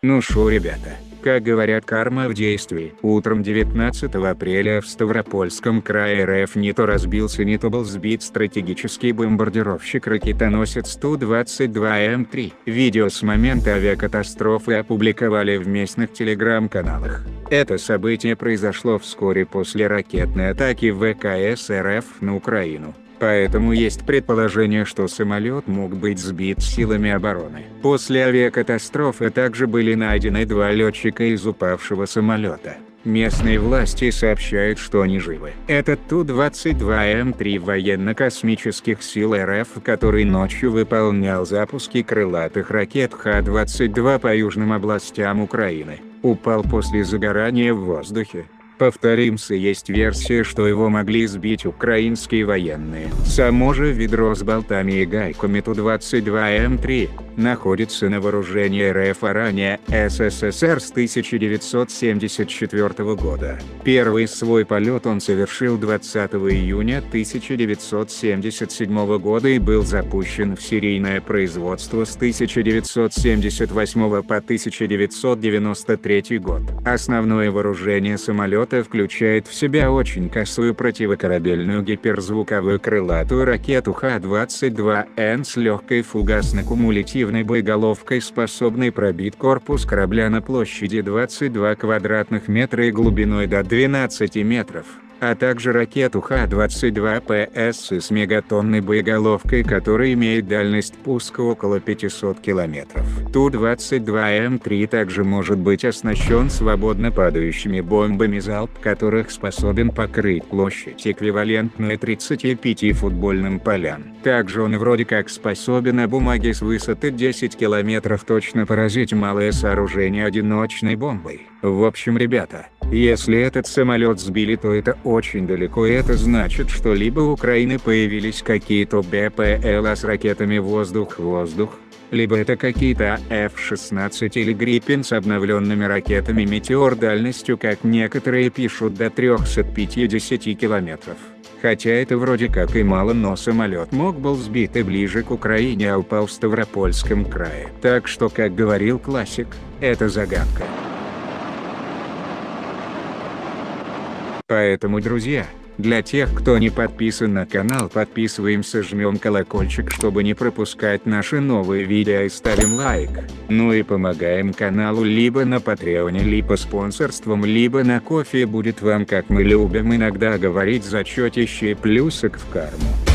Ну шо ребята, как говорят карма в действии, утром 19 апреля в Ставропольском крае РФ не то разбился не то был сбит стратегический бомбардировщик-ракетоносец Ту-22М3. Видео с момента авиакатастрофы опубликовали в местных телеграм-каналах. Это событие произошло вскоре после ракетной атаки ВКС РФ на Украину. Поэтому есть предположение, что самолет мог быть сбит силами обороны. После авиакатастрофы также были найдены два летчика из упавшего самолета. Местные власти сообщают, что они живы. Это Ту-22М3 военно-космических сил РФ, который ночью выполнял запуски крылатых ракет Х-22 по южным областям Украины. Упал после загорания в воздухе. Повторимся есть версия что его могли сбить украинские военные. Само же ведро с болтами и гайками Ту-22М3 находится на вооружении РФ а ранее СССР с 1974 года. Первый свой полет он совершил 20 июня 1977 года и был запущен в серийное производство с 1978 по 1993 год. Основное вооружение самолета включает в себя очень косую противокорабельную гиперзвуковую крылатую ракету Х-22Н с легкой фугасно-кумулятивной боеголовкой способной пробить корпус корабля на площади 22 квадратных метра и глубиной до 12 метров а также ракету Х-22ПС с мегатонной боеголовкой, которая имеет дальность пуска около 500 км. Ту-22М3 также может быть оснащен свободно падающими бомбами залп, которых способен покрыть площадь эквивалентную 35 футбольным полям. Также он вроде как способен на бумаге с высоты 10 км точно поразить малое сооружение одиночной бомбой. В общем ребята, если этот самолет сбили то это очень далеко и это значит что либо у Украины появились какие-то БПЛА с ракетами воздух-воздух, либо это какие-то F-16 или Гриппин с обновленными ракетами «Метеор» дальностью как некоторые пишут до 350 километров. Хотя это вроде как и мало но самолет мог был сбит и ближе к Украине а упал в Ставропольском крае. Так что как говорил классик, это загадка. Поэтому друзья, для тех кто не подписан на канал подписываемся жмем колокольчик чтобы не пропускать наши новые видео и ставим лайк. Ну и помогаем каналу либо на патреоне либо спонсорством либо на кофе будет вам как мы любим иногда говорить зачетище плюсик в карму.